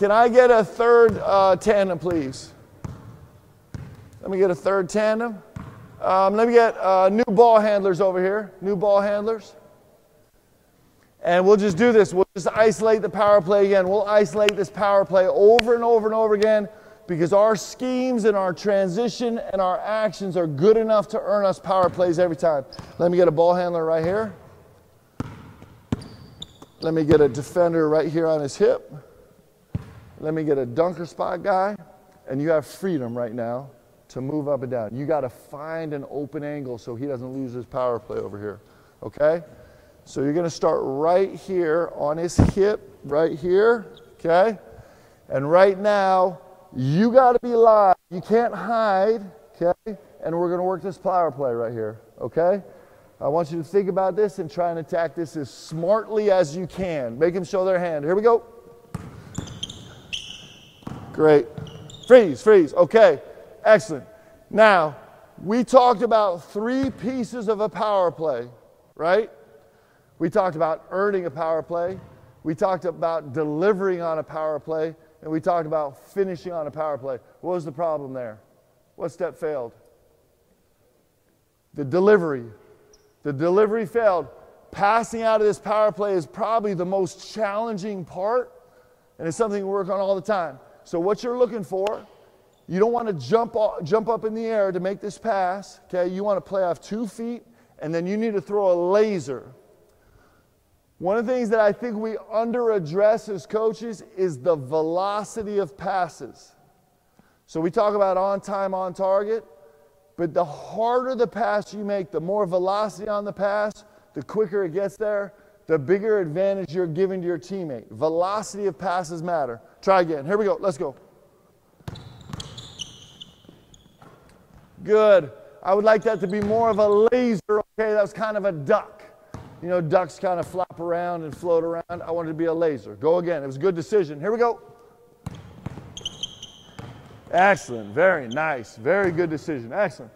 can I get a third uh, tandem, please? Let me get a third tandem. Um, let me get uh, new ball handlers over here. New ball handlers. And we'll just do this. We'll just isolate the power play again. We'll isolate this power play over and over and over again because our schemes and our transition and our actions are good enough to earn us power plays every time. Let me get a ball handler right here. Let me get a defender right here on his hip. Let me get a dunker spot guy. And you have freedom right now to move up and down. You got to find an open angle so he doesn't lose his power play over here. Okay? So you're going to start right here on his hip, right here. Okay? And right now, you got to be live. You can't hide. Okay? And we're going to work this power play right here. Okay? I want you to think about this and try and attack this as smartly as you can. Make them show their hand. Here we go. Great. Freeze, freeze. Okay. Excellent. Now, we talked about three pieces of a power play, right? We talked about earning a power play. We talked about delivering on a power play. And we talked about finishing on a power play. What was the problem there? What step failed? The delivery. The delivery failed. Passing out of this power play is probably the most challenging part, and it's something we work on all the time. So, what you're looking for, you don't want to jump, jump up in the air to make this pass, okay? You want to play off two feet, and then you need to throw a laser. One of the things that I think we underaddress as coaches is the velocity of passes. So, we talk about on time, on target. But the harder the pass you make, the more velocity on the pass, the quicker it gets there, the bigger advantage you're giving to your teammate. Velocity of passes matter. Try again. Here we go. Let's go. Good. I would like that to be more of a laser. Okay, that was kind of a duck. You know, ducks kind of flop around and float around. I wanted to be a laser. Go again. It was a good decision. Here we go. Excellent. Very nice. Very good decision. Excellent.